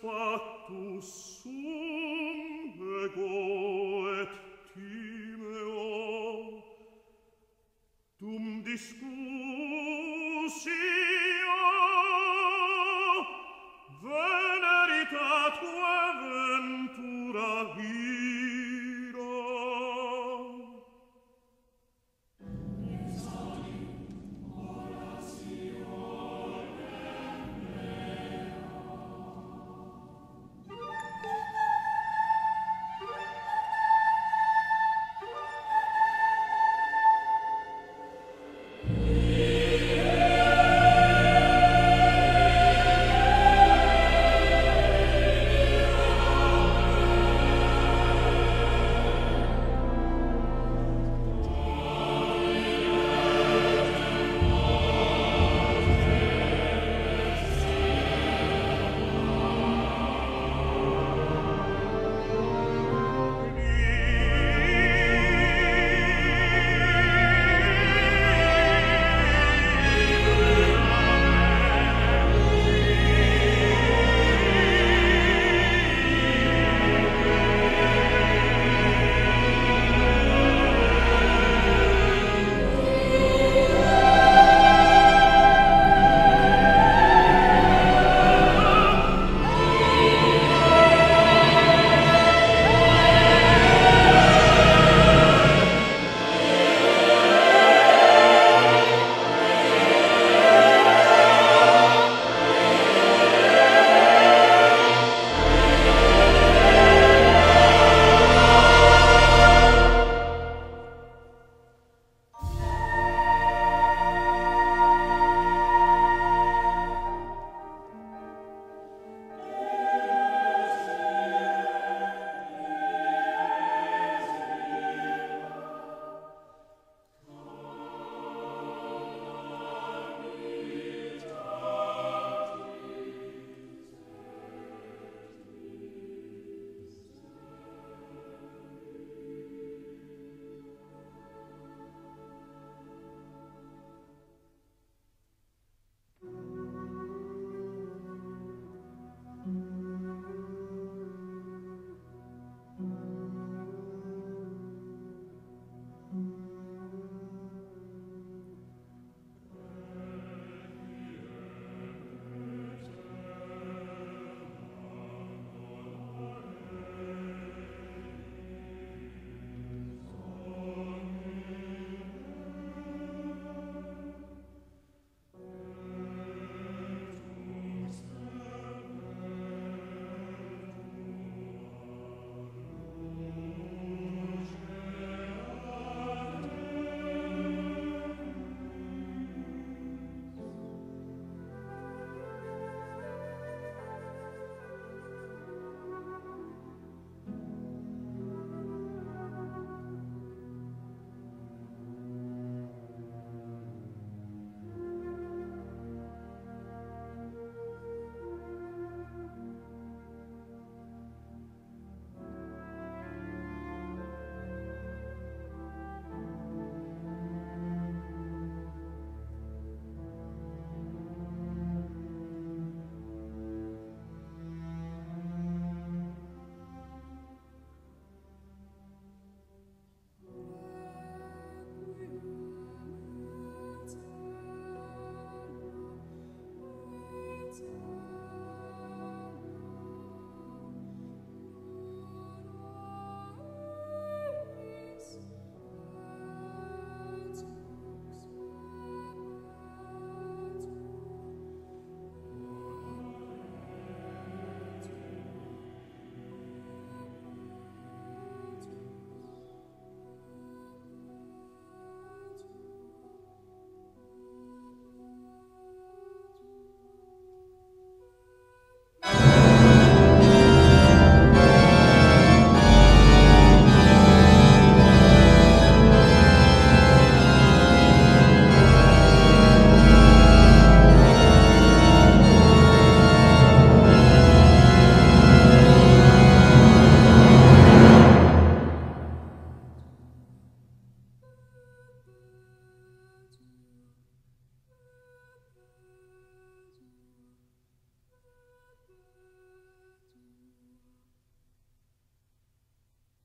factus ego et timeo. Dum discussi